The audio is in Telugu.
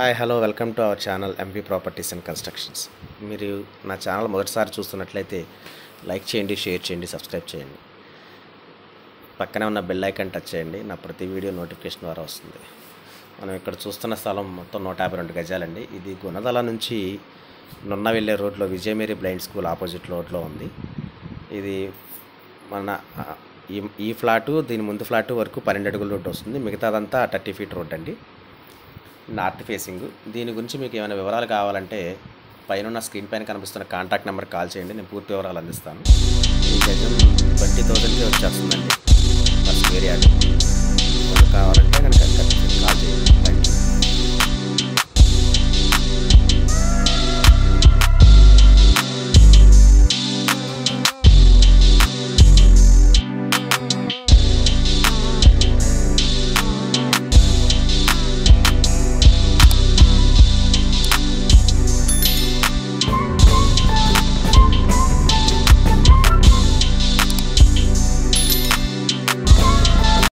Hi hello welcome to our channel MP properties and constructions మీరు నా ఛానల్ మొదటిసారి చూస్తున్నట్లయితే లైక్ చేయండి షేర్ చేయండి సబ్స్క్రైబ్ చేయండి. పక్కనే ఉన్న బెల్ ఐకాన్ టచ్ చేయండి నా ప్రతి వీడియో నోటిఫికేషన్ ద్వారా వస్తుంది. మనం ఇక్కడ చూస్తున్న స్థలం మొత్తం నూట యాభై రెండు గజాలండి. ఇది గుణదల నుంచి నున్న వెళ్ళే రోడ్లో విజయమేరీ బ్లైండ్ స్కూల్ ఆపోజిట్ రోడ్లో ఉంది. ఇది మన ఈ ఈ ఫ్లాటు దీని ముందు ఫ్లాటు వరకు పన్నెండు అడుగుల రోడ్డు వస్తుంది. మిగతాదంతా థర్టీ ఫీట్ రోడ్ అండి నార్త్ ఫేసింగ్. దీని గురించి మీకు ఏమైనా వివరాలు కావాలంటే పైన స్క్రీన్ పైన కనిపిస్తున్న కాంటాక్ట్ నెంబర్ కాల్ చేయండి నేను పూర్తి వివరాలు అందిస్తాను. ఈ గజం ట్వంటీ థౌజండ్కి వచ్చేస్తుందండి. First area